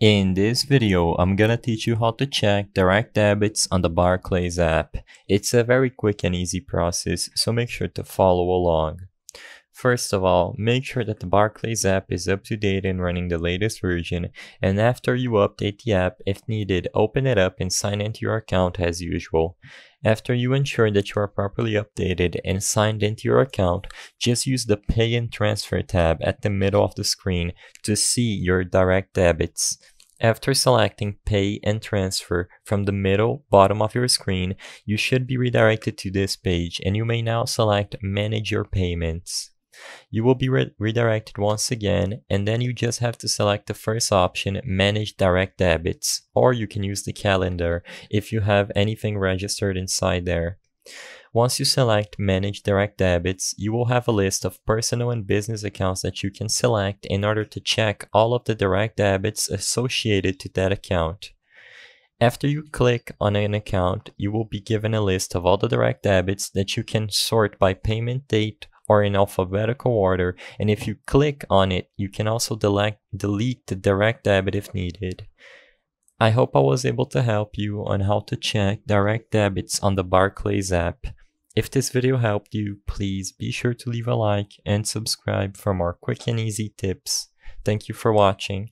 In this video, I'm gonna teach you how to check direct debits on the Barclays app. It's a very quick and easy process, so make sure to follow along. First of all, make sure that the Barclays app is up to date and running the latest version, and after you update the app, if needed, open it up and sign into your account as usual. After you ensure that you are properly updated and signed into your account, just use the Pay and Transfer tab at the middle of the screen to see your direct debits. After selecting Pay and Transfer from the middle bottom of your screen, you should be redirected to this page and you may now select Manage Your Payments. You will be re redirected once again and then you just have to select the first option manage direct debits or you can use the calendar if you have anything registered inside there. Once you select manage direct debits, you will have a list of personal and business accounts that you can select in order to check all of the direct debits associated to that account. After you click on an account, you will be given a list of all the direct debits that you can sort by payment date or in alphabetical order, and if you click on it, you can also delete, delete the direct debit if needed. I hope I was able to help you on how to check direct debits on the Barclays app. If this video helped you, please be sure to leave a like and subscribe for more quick and easy tips. Thank you for watching.